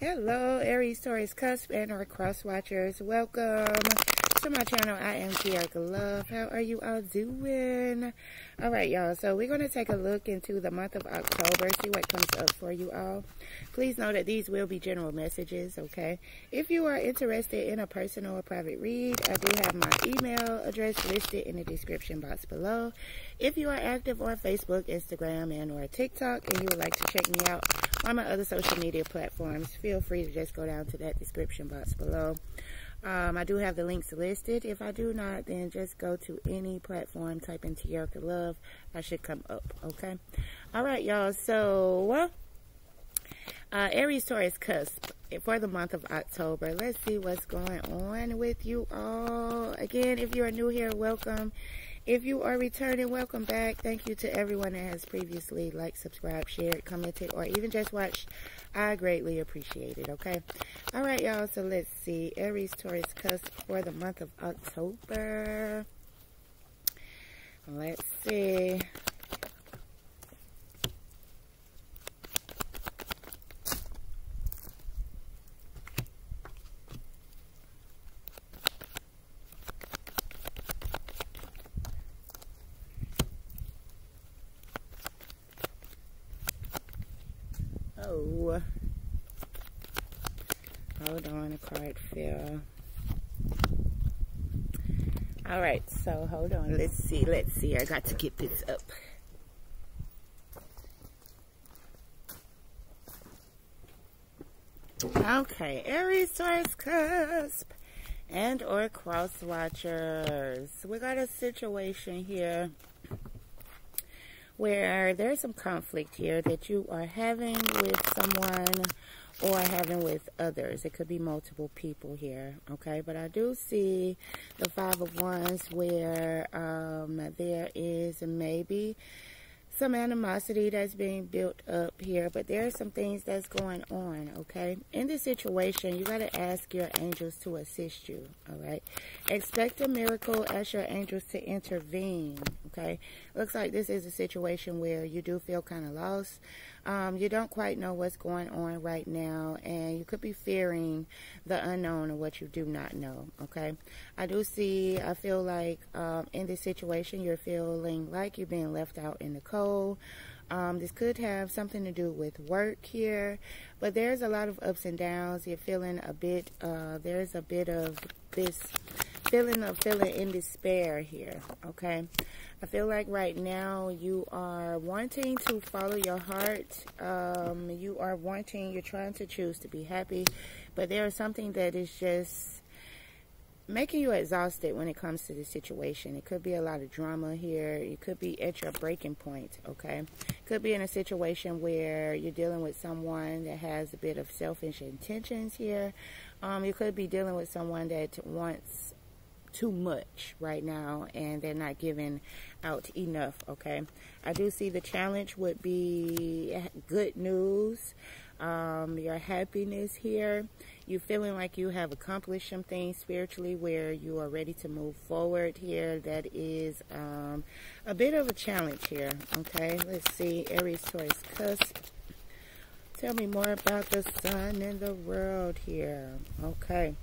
Hello, Aries, Taurus, Cusp, and our Cross Watchers. Welcome to my channel. I am Tericka Love. How are you all doing? All right, y'all. So we're going to take a look into the month of October, see what comes up for you all. Please know that these will be general messages, okay? If you are interested in a personal or private read, I do have my email address listed in the description box below. If you are active on Facebook, Instagram, and or TikTok, and you would like to check me out on my other social media platforms, feel free to just go down to that description box below. Um, I do have the links listed. If I do not, then just go to any platform, type in Tericka Love. I should come up, okay? All right, y'all. So, uh, Aries Taurus cusp for the month of October. Let's see what's going on with you all. Again, if you are new here, welcome. If you are returning, welcome back. Thank you to everyone that has previously liked, subscribed, shared, commented, or even just watched. I greatly appreciate it, okay? All right, y'all. So let's see. Aries, Taurus, cusp for the month of October. Let's see. Hold on, a card fell. All right, so hold on. Let's see. Let's see. I got to get this up. Okay, Aries, Taurus, Cusp, and or Cross Watchers. We got a situation here where there's some conflict here that you are having with someone or having with others. It could be multiple people here, okay? But I do see the Five of Wands where um, there is maybe some animosity that's being built up here, but there are some things that's going on, okay? In this situation, you got to ask your angels to assist you, all right? Expect a miracle as your angels to intervene, okay? Looks like this is a situation where you do feel kind of lost. Um, you don't quite know what's going on right now, and you could be fearing the unknown or what you do not know, okay? I do see, I feel like um, in this situation, you're feeling like you're being left out in the cold. Um, this could have something to do with work here, but there's a lot of ups and downs. You're feeling a bit, uh, there's a bit of this feeling of feeling in despair here, okay? I feel like right now you are wanting to follow your heart. Um, you are wanting, you're trying to choose to be happy, but there is something that is just making you exhausted when it comes to the situation. It could be a lot of drama here. You could be at your breaking point, okay? Could be in a situation where you're dealing with someone that has a bit of selfish intentions here. Um, you could be dealing with someone that wants too much right now and they're not giving out enough okay i do see the challenge would be good news um, your happiness here. You feeling like you have accomplished some things spiritually where you are ready to move forward here. That is um, a bit of a challenge here okay? Let's see. Aries taurus cusp tell me more about the sun and the world here okay?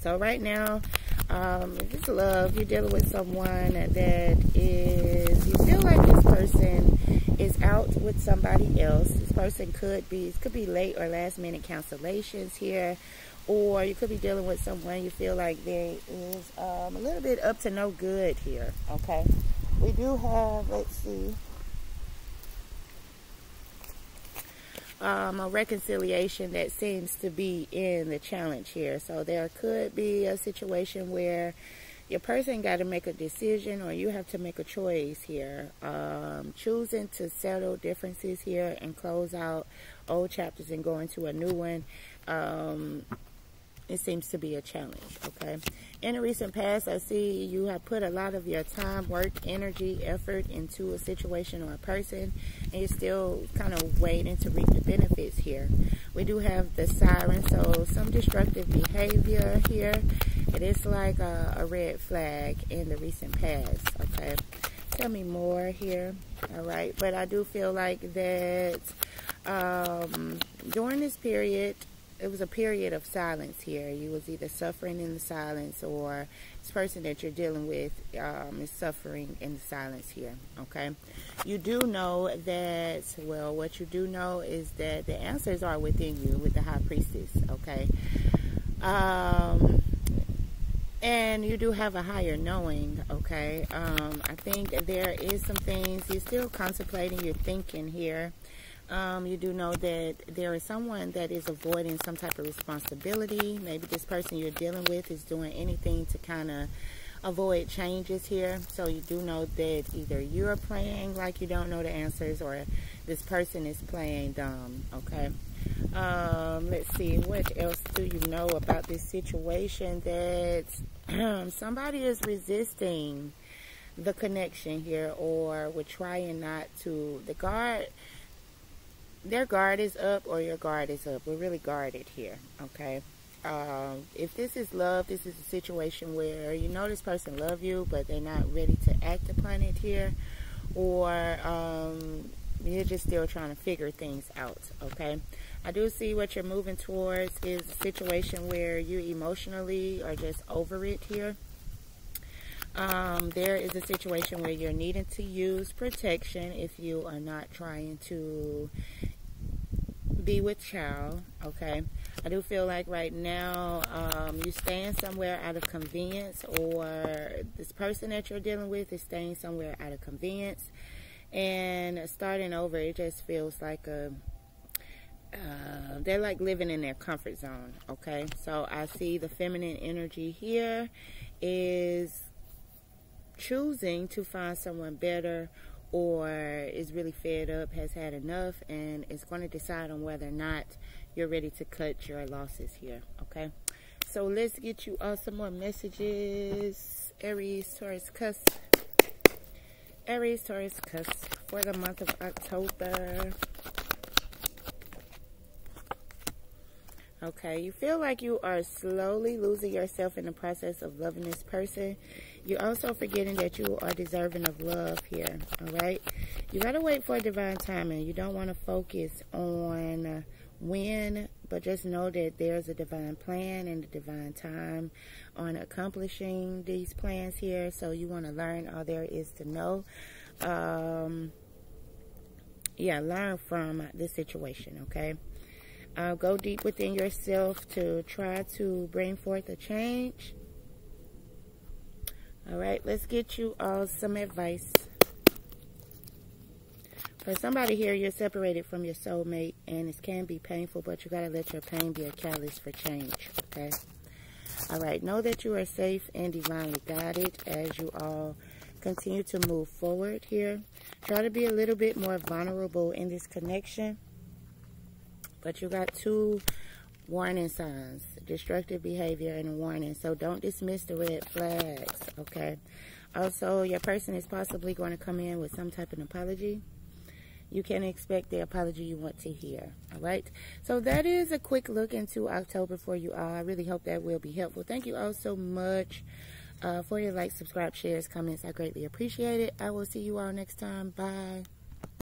So right now, um, if it's love, you're dealing with someone that is, you feel like this person is out with somebody else. This person could be, it could be late or last minute cancellations here. Or you could be dealing with someone you feel like there is um, a little bit up to no good here. Okay. We do have, let's see. um, a reconciliation that seems to be in the challenge here. So there could be a situation where your person got to make a decision or you have to make a choice here. Um, choosing to settle differences here and close out old chapters and go into a new one. Um, it seems to be a challenge, okay? In a recent past, I see you have put a lot of your time, work, energy, effort into a situation or a person, and you're still kind of waiting to reap the benefits here. We do have the siren, so some destructive behavior here. It is like a, a red flag in the recent past, okay? Tell me more here, all right? But I do feel like that um, during this period, it was a period of silence here. You was either suffering in the silence or this person that you're dealing with um, is suffering in the silence here. Okay. You do know that, well, what you do know is that the answers are within you with the high priestess. Okay. Um, and you do have a higher knowing, okay? Um, I think there is some things you're still contemplating, you're thinking here. Um, you do know that there is someone that is avoiding some type of responsibility. Maybe this person you're dealing with is doing anything to kind of avoid changes here. So you do know that either you're playing like you don't know the answers or this person is playing dumb, okay? Um, let's see, what else do you know about this situation that somebody is resisting the connection here or we're trying not to, the guard, their guard is up or your guard is up. We're really guarded here, okay? Um, if this is love, this is a situation where you know this person love you, but they're not ready to act upon it here, or um, you're just still trying to figure things out, okay? I do see what you're moving towards is a situation where you emotionally are just over it here. Um, there is a situation where you're needing to use protection if you are not trying to be with child, okay? I do feel like right now um, you're staying somewhere out of convenience or this person that you're dealing with is staying somewhere out of convenience and starting over, it just feels like a uh, they're like living in their comfort zone. Okay, so I see the feminine energy here is choosing to find someone better or is really fed up, has had enough, and is going to decide on whether or not you're ready to cut your losses here. Okay, so let's get you all some more messages. Aries, Taurus, Cusp. Aries, Taurus, Cusp for the month of October. Okay, you feel like you are slowly losing yourself in the process of loving this person. You're also forgetting that you are deserving of love here, all right? You got to wait for divine timing. You don't want to focus on when, but just know that there's a divine plan and a divine time on accomplishing these plans here. So you want to learn all there is to know. Um, yeah, learn from this situation, okay? Uh, go deep within yourself to try to bring forth a change. All right, let's get you all some advice. For somebody here, you're separated from your soulmate, and it can be painful, but you got to let your pain be a catalyst for change, okay? All right, know that you are safe and divinely guided as you all continue to move forward here. Try to be a little bit more vulnerable in this connection. But you got two warning signs, destructive behavior and a warning. So don't dismiss the red flags, okay? Also, your person is possibly going to come in with some type of apology. You can expect the apology you want to hear, all right? So that is a quick look into October for you all. I really hope that will be helpful. Thank you all so much uh, for your likes, subscribe, shares, comments. I greatly appreciate it. I will see you all next time. Bye.